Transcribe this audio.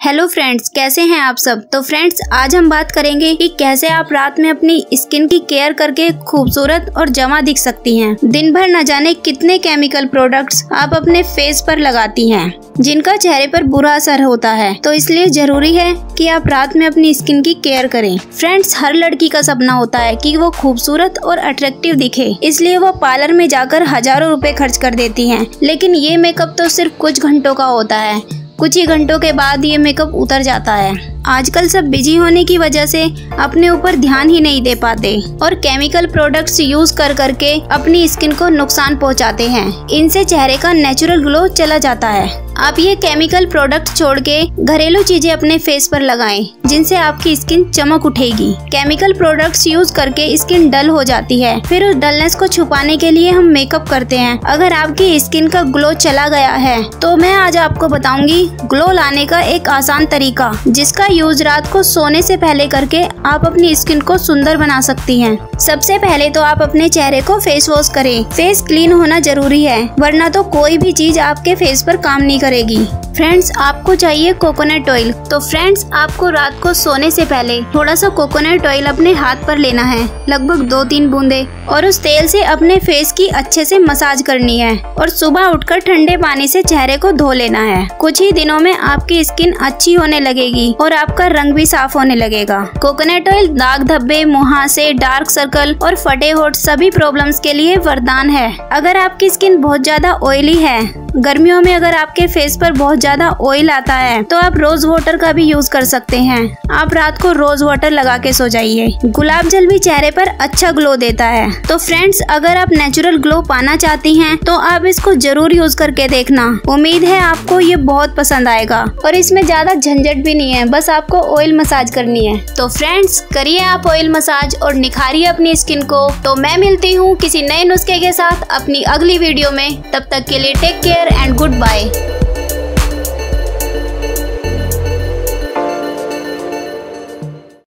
Hello friends कैसे हैं आप सब? तो फ्रेंड्स आज हम बात करेंगे कि कैसे आप रात में अपनी स्किन की केयर करके खूबसूरत और जमा दिख सकती हैं। दिन भर न जाने कितने केमिकल प्रोडक्ट्स आप अपने फेस पर लगाती हैं, जिनका चेहरे पर बुरा असर होता है। तो इसलिए ज़रूरी है कि आप रात में अपनी स्किन की केयर करें। फ्रेंड्स हर लड़की का सपना होता है कि वो खूबसूरत और अट्रैक्टिव दिखे। इसलिए वो पार्लर में जाकर हज़ारों रुपए खर्च कर देती हैं। लेकिन ये मेकअप तो सिर्फ़ कुछ घंटों का होता है। कुछ ही घंटों के बाद ये मेकअप उतर जाता है। आजकल सब बिज़ी होने की वजह से अपने ऊपर ध्यान ही नहीं दे पाते और केमिकल प्रोडक्ट्स यूज़ कर करके अपनी स्किन को नुकसान पहुंचाते हैं। इनसे चेहरे का नेचुरल ग्लो चला जाता है। आप ये केमिकल प्रोडक्ट छोड़ के घरेलू चीज़ें अपने फेस पर लगाएँ, जिनसे आपकी स्किन चमक उठेगी। केमिकल प्रोडक्ट्स यूज़ करके स्किन डल हो जाती है। फिर उस डलनेस को छुपाने के लिए हम मेकअप करते हैं। अगर आपकी स्किन का ग्लो चला गया है तो मैं आज आपको बताऊँगी ग्लो लाने का एक आसान तरीका, जिसका यूज़ रात को सोने से पहले करके आप अपनी स्किन को सुंदर बना सकती हैं। सबसे पहले तो आप अपने चेहरे को फेस वॉश करें फेस क्लीन होना ज़रूरी है, वरना तो कोई भी चीज़ आपके फेस पर काम नहीं करेगी फ्रेंड्स आपको चाहिए कोकोनट ऑयल तो फ्रेंड्स आपको रात को सोने से पहले थोड़ा सा कोकोनट ऑयल अपने हाथ पर लेना है। लगभग दो तीन बूंदे और उस तेल से अपने फेस की अच्छे से मसाज करनी है और सुबह उठकर ठंडे पानी से चेहरे को धो लेना है। कुछ ही दिनों में आपकी स्किन अच्छी होने लगेगी और आपका रंग भी साफ़ होने लगेगा। कोकोनट ऑयल दाग धब्बे, मुहासे डार्क सर्कल और फटे होठ सभी प्रॉब्लम्स के लिए वरदान है। अगर आपकी स्किन बहुत ज़्यादा ऑयली है गर्मियों में अगर आपके फेस पर बहुत ज़्यादा ऑयल आता है तो आप रोज वाटर का भी यूज़ कर सकते हैं। आप रात को रोज वाटर लगा के सो जाइए। गुलाब जल भी चेहरे पर अच्छा ग्लो देता है। तो फ्रेंड्स अगर आप नेचुरल ग्लो पाना चाहती हैं तो आप इसको ज़रूर यूज़ करके देखना। उम्मीद है आपको ये बहुत पसंद आएगा। और इसमें ज़्यादा झंझट भी नहीं है, बस आपको ऑयल मसाज करनी है। तो फ्रेंड्स करिए आप ऑयल मसाज और निखारिए अपनी स्किन को। तो मैं मिलती हूँ किसी नए नुस्खे के साथ अपनी अगली वीडियो में। तब तक के लिए टेक केयर and goodbye.